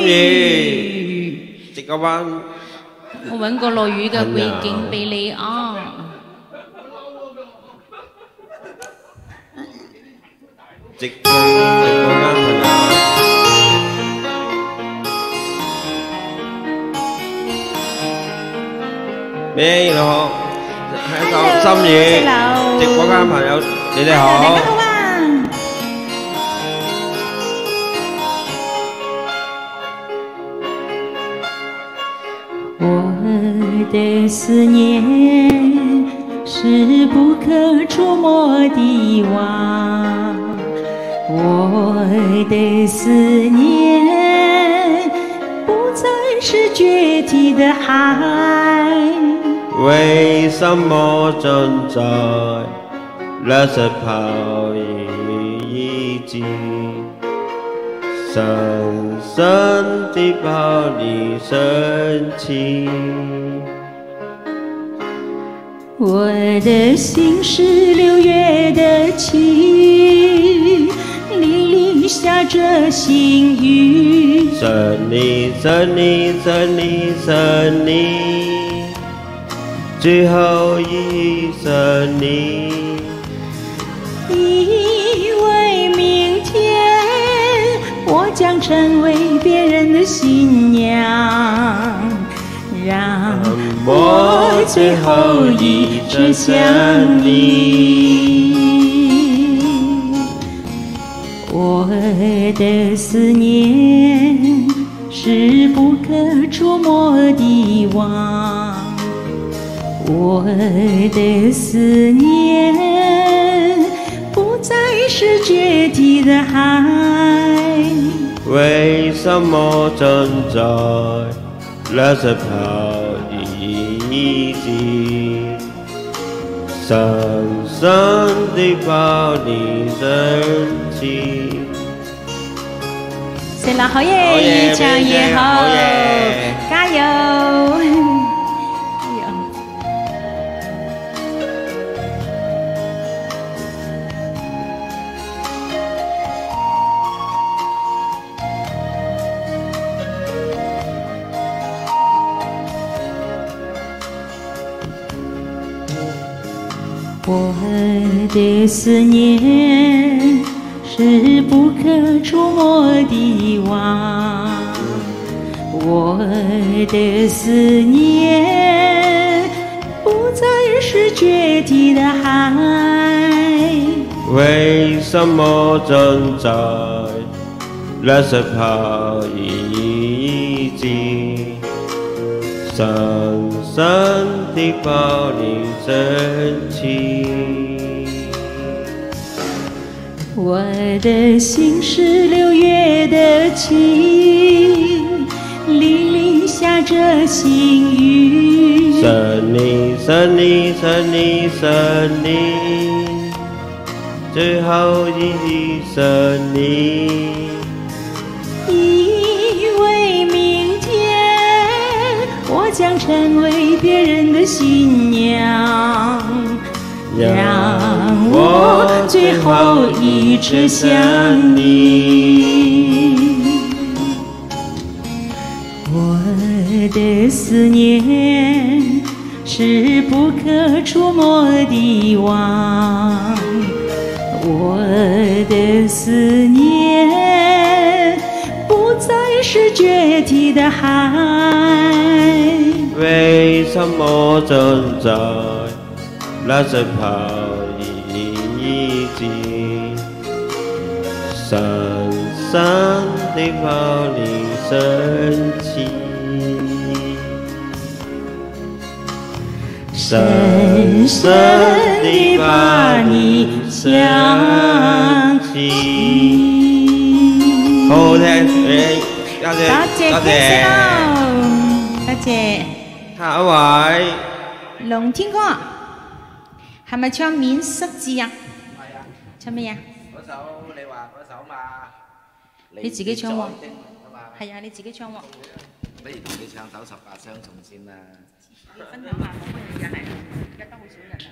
心雨，直个弯。我揾个落雨嘅背景俾你啊！直直个弯朋友。咩好？香港心语，直播间朋友，你哋好。 我的思念是不可触摸的网，我的思念不再是决堤的海。为什么正在热色泡一记？深深地抱你深情。我的心是六月的晴，沥沥下着细雨。森林，森林，森林，森林，最后一森林。将成为别人的新娘，让我最后一直想你。我的思念是不可触摸的网，我的思念不再是决堤的海。为什么站在热色泡一记？深深地抱你深情。食啦，好嘢，好嘢越唱越好加油！我的思念是不可触摸的网，我的思念不再是决堤的海。为什么正在热色泡一记？深深地抱你深情。我的心是六月的晴，沥沥下着细雨。森林，森林，森林，森林，最后一森林。新娘，让我最后一直想你。我的思念是不可触摸的网，我的思念不再是决堤的海。什么正在热色泡一记？深深地抱你深情。深深地把你想起。好好聽，誒，多謝，多謝多 Chris 謝。多謝。下一位，龍天哥，係咪唱免失字啊？唱咩啊？嗰首你話嗰首嘛，你自己唱喎離別在英文啊嘛，係啊，你自己唱喎。不如同你唱首十八相送先啦。分享下，冇乜嘢係，而家都好少人啦。